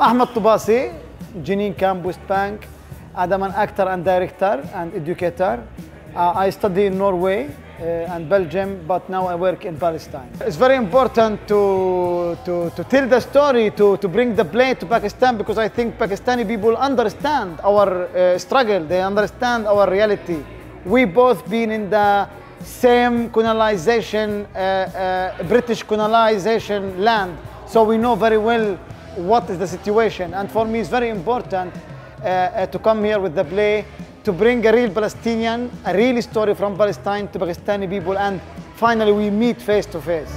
I'm Ahmed Tobasi, Jenin Camp West Bank. I'm an actor and director and educator. Uh, I study in Norway uh, and Belgium, but now I work in Palestine. It's very important to, to, tell the story, to, to bring the play to Pakistan because I think Pakistani people understand our uh, struggle, they understand our reality. We both been in the same colonization, British colonization land, so we know very well what is the situation. And for me, it's very important uh, uh, to come here with the play to bring a real Palestinian, a real story from Palestine to Pakistani people, and finally we meet face to face.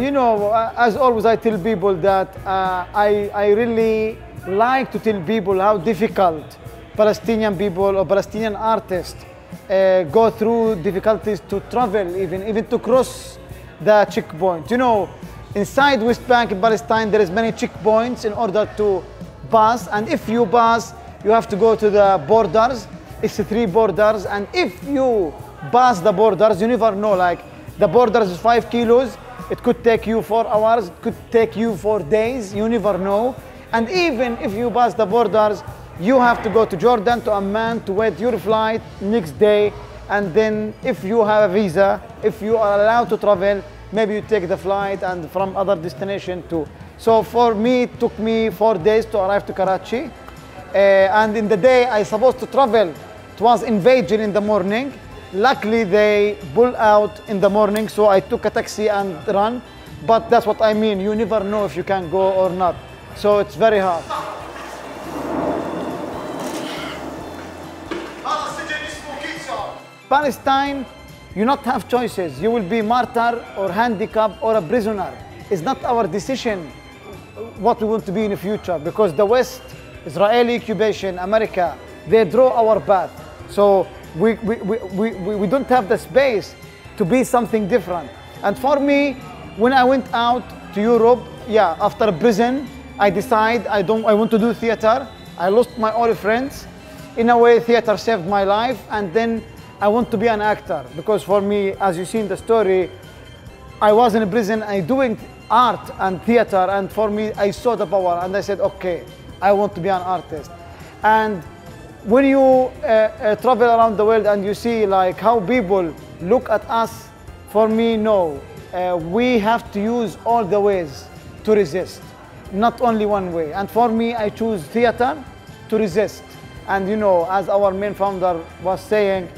You know, uh, as always, I tell people that uh, I, I really like to tell people how difficult Palestinian people or Palestinian artists uh, go through difficulties to travel, even, even to cross the checkpoint. You know, inside West Bank in Palestine, there is many checkpoints in order to pass. And if you pass, you have to go to the borders. It's three borders. And if you pass the borders, you never know, like the borders is five kilos. It could take you four hours. It could take you four days. You never know. And even if you pass the borders, you have to go to Jordan, to Amman, to wait your flight next day. And then if you have a visa, if you are allowed to travel, maybe you take the flight and from other destination too. So for me, it took me four days to arrive to Karachi. Uh, and in the day I supposed to travel, it was invasion in the morning. Luckily they pulled out in the morning, so I took a taxi and run. But that's what I mean, you never know if you can go or not. So it's very hard. Palestine, you not have choices. You will be martyr or handicap or a prisoner. It's not our decision what we want to be in the future because the West, Israeli occupation, America, they draw our path. So we, we, we, we, we don't have the space to be something different. And for me, when I went out to Europe, yeah, after prison, I decide I don't I want to do theater. I lost my old friends. In a way, theater saved my life, and then I want to be an actor because for me, as you see in the story, I was in prison and doing art and theater, and for me, I saw the power, and I said, okay, I want to be an artist. And when you uh, uh, travel around the world and you see like how people look at us, for me, no, uh, we have to use all the ways to resist, not only one way. And for me, I choose theater to resist. And you know, as our main founder was saying,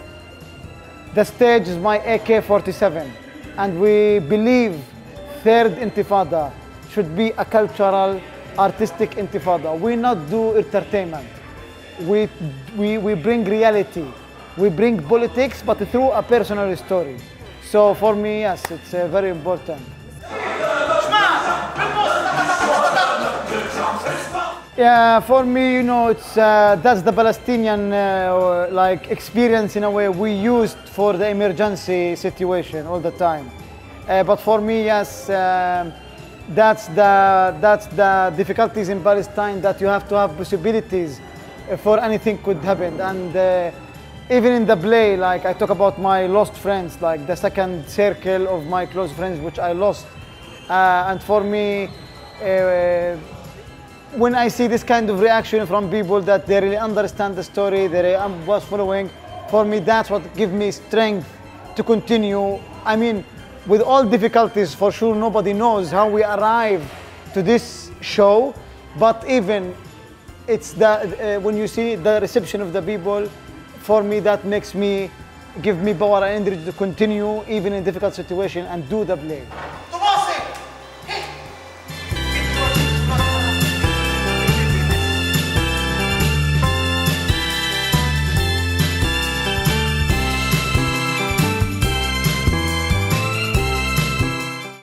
the stage is my AK-47. And we believe third intifada should be a cultural, artistic intifada. We not do entertainment. We, we, we bring reality. We bring politics, but through a personal story. So for me, yes, it's uh, very important. Yeah, for me, you know, it's uh, that's the Palestinian uh, like experience in a way we used for the emergency situation all the time. Uh, but for me, yes, um that's the that's the difficulties in Palestine that you have to have possibilities for anything could happen. And uh, even in the play, like I talk about my lost friends, like the second circle of my close friends which I lost. Uh, and for me, uh, when I see this kind of reaction from people that they really understand the story, they really was following, for me that's what gives me strength to continue. I mean, with all difficulties, for sure nobody knows how we arrived to this show, but even it's the uh, when you see the reception of the people, for me that makes me give me power and energy to continue even in difficult situation and do the play.